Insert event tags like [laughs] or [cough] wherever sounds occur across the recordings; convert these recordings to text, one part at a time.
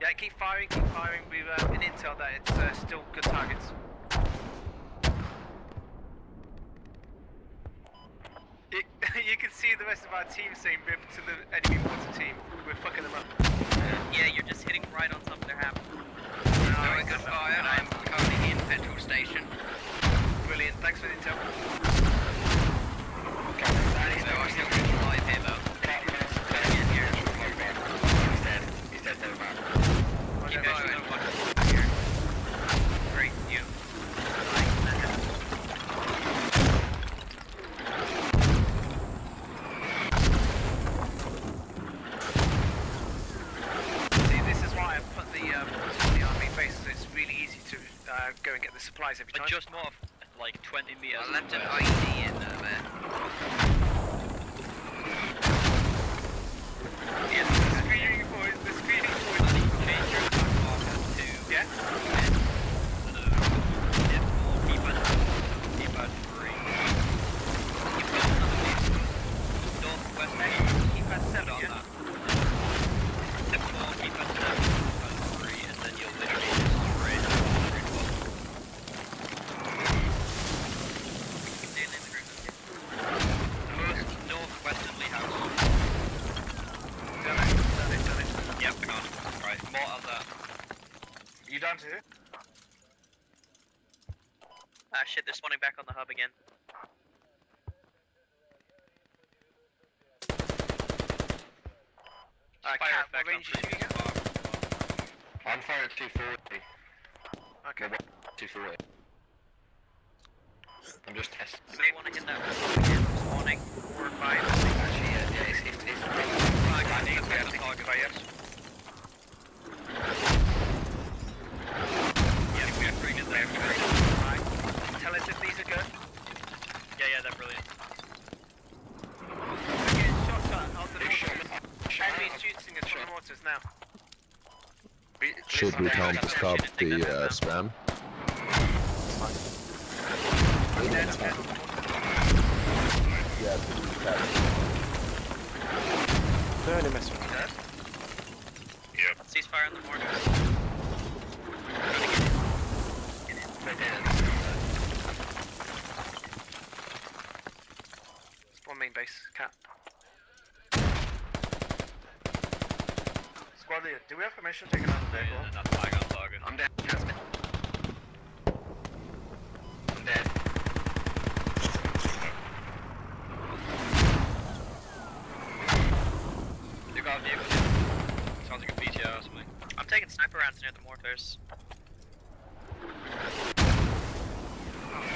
Yeah, keep firing, keep firing. We've uh, been intel that it's uh, still good targets. You, [laughs] you can see the rest of our team saying rip to the enemy water team. We're fucking them up. Yeah, you're just hitting right on something to happen. Very good fire. I'm currently in petrol station. Brilliant. Thanks for the intel. That is no, I still really live here though. He's dead. He's dead, never mind. Keep going. Here. Great, you. See, this is why I put the um, on the army base. So it's really easy to uh, go and get the supplies every time. But just more of like 20 meters. I left an. ID in there, man. Yeah, the screening boys. The screening boys. Change your attack marker to Yeah. Hit four, keep at keep at three. Keep going on the beach. Northwest Keep at seven. on Yeah. that. Step four, keep at seven, keep at three, and then you'll literally just straight straight up. Staying in the group. Most northwesterly house. Done it. Done it. Done it. Yep, hang on. Right, more of that. You down to here? Ah shit, they're spawning back on the hub again. Uh, Fire Cat, effect what range are you shooting at? I'm firing at 240. Okay. 240. I'm just testing. You may want to hit that hub again. Spawning. Four or five. Actually, yeah, yeah, it's, it's, it's I got eight, we have to target fire. Yeah, we have three good there. Right. Tell us if these are good. Yeah, yeah, they're brilliant. We're getting shots at on the Big shot. mortars. Shot. Enemies shooting us now. Should we down, come down, stop the uh, spam? Dead. Ceasefire on the mortars. Spawn main base. Cat. Squad leader, do we have permission to take another vehicle? Yeah, that's flag on target. I'm dead. That's. I'm dead. You got a vehicle. Sounds like a BTR or something. I'm taking sniper rounds near the mortars. Oh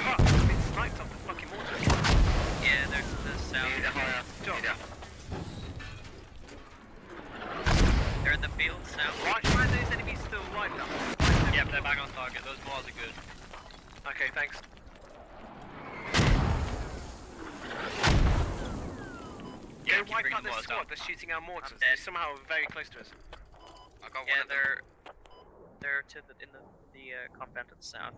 fuck, I've been sniped off the fucking mortar. Yeah, they're to the Need a south. higher. John. Need a They're in the field south. Why, why are those enemies still alive now? Yep, they're back on target. Those balls are good. Okay, thanks. Yeah, Go keep wipe bringing out the this squad down. that's shooting our mortars. I'm They're somehow very close to us. I got one Yeah, of they're they're to the in the the uh, compound to the south.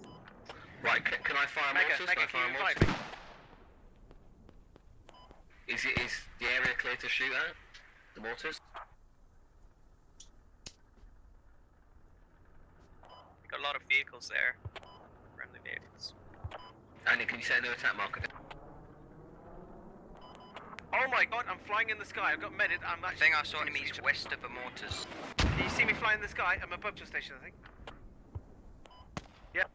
Right, can, can I fire Mega, mortars? Mega, can I fire you mortars? revive? Is it is the area clear to shoot at? The mortars? We got a lot of vehicles there. Friendly vehicles. Andy, can you set no attack marker? down? Oh my god, I'm flying in the sky. I've got medic. I'm I actually. think I saw enemies west of the mortars. Can you see me flying in the sky? I'm above your station, I think. Yep.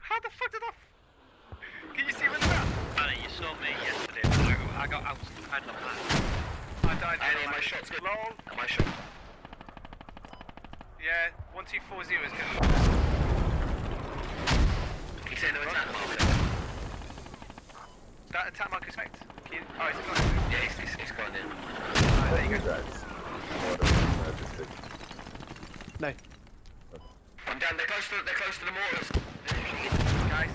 How the fuck did I? F- Can you see me they're at? Anna, you saw me yesterday. but I, I got out. I had the plan. I died. Andy, from my my- shot's good. Lol. Am I shot? Yeah, one two four zero is good. You set no attack marker? That attack mark is you... Oh, it's got Yeah, it's, it's, it's gone in. Alright, there you go. No. I'm down. They're close to they're close to the mortars. Guys.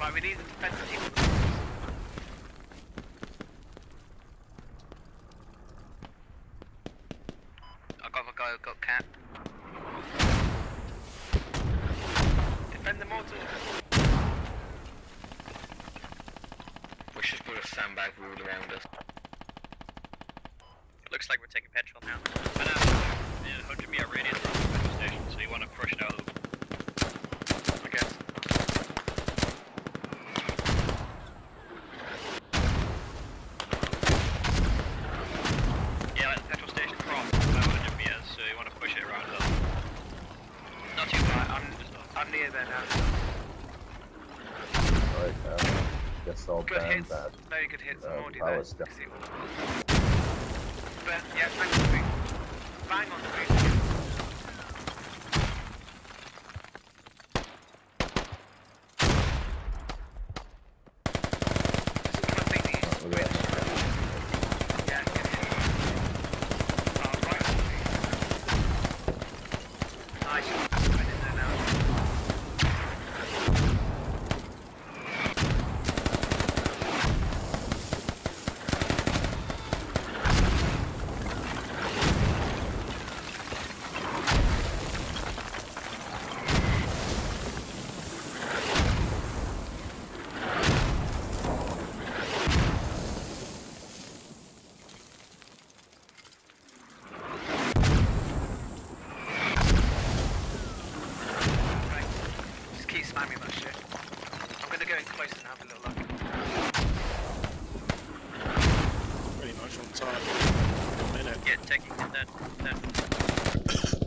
Right, we need the defensive team. I got a guy who got cat. The mortar. We should put a sandbag rule around us. It looks like we're taking petrol now. Uh, I know. a 100 meter radius around the petrol station, so you want to push it out of the I guess. Yeah, like the petrol station from 500 meters, so you want to push it around a little. Not too far, Right, I'm, near there now. Right, uh, guess I'll Good ban hits. that. Very good hits. I'm Uh, already power there. step. See it all. But yeah, bang on the screen. Bang on the screen. Just completely Oh, look at switch. that. Yeah, good hit. Oh, right on the screen. Nice. Right in there now. Right. Spamming that shit. I'm gonna go in close and have a little look. Pretty much on target. A minute. Yeah, taking then. then.